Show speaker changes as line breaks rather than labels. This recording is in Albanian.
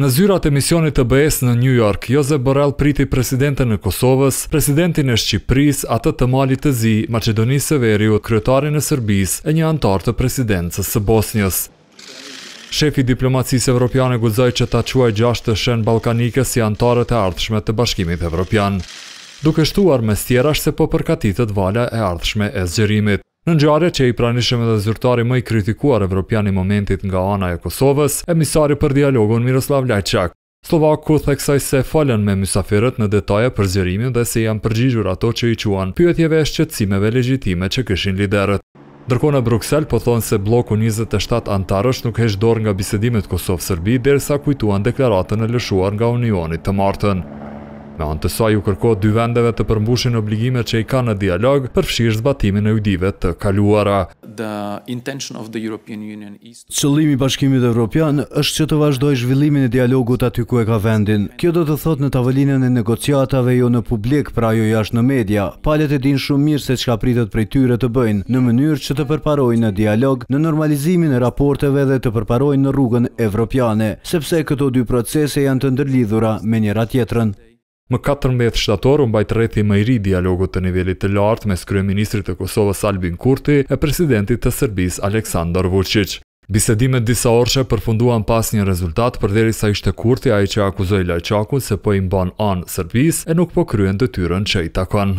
Në zyrat e misionit të BE-së në Nju Jork, Josep Borrell priti presidenten e Kosovës, presidentin e Shqipërisë, atë të Malit të Zi, Maqedonisë së Veriut, kryetarin e Serbisë e një anëtar të Presidencës së Bosnjës. Shefi i diplomacisë evropiane guxoi që ta quajë gjashtëshen ballkanike si anëtarët e ardhshme të Bashkimit Evropian, duke shtuar mes tjerash se po përgatitet vala e ardhshme e zgjerimit. Në ngjarje qe i pranishëm edhe zyrtari më i kritikuar evropian i momentit nga ana e Kosovës, emisari për dialogun Miroslav Lajçak. Sllovaku theksoi se folën me mysafirët në detaje për zgjerimin dhe se i janë përgjigjur ato që i quan pyetjeve e shqetësimeve legjitime që kishin liderët. Ndërkohë në Bruksel po thonë se blloku njëzet e shtatë anëtarësh nuk heq dorë nga bisedimet Kosovë-Serbi derisa kujtuan deklaratën e lëshuar nga Unioni të martën. Me anë të saj u kërkohet dy vendeve të përmbushin obligimet që i kanë në dialog, përfshirë zbatimin e ujdive të kaluara.
Qëllimi i Bashkimit Evropian është që të vazhdojë zhvillimin e dialogut aty ku e ka vendin. Kjo do të thotë në tavolinën e negociatave, jo në publik, pra jo jashtë në media. Palët e dinë shumë mirë se çka pritet prej tyre të bëjnë, në mënyrë që të përparojnë në dialog, në normalizimin e raporteve dhe të përparojnë në rrugën evropiane. sepse këto dy procese janë të ndërlidhura me njëra-tjetrën.
Më katërmbëdhjetë shtator u mbajt rrethi më i ri i dialogut të nivelit të lartë mes kryeministrit të Kosovës Albin Kurti e presidentit të Serbisë Aleksandar Vuçiq. Bisedimet disaorëshe përfunduan pa asnjë rezultat përderisa ishte Kurti ai që akuzoi Lajçakun se po i mban anë Serbisë e nuk po kryen detyrën që i takon.